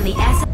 on the S.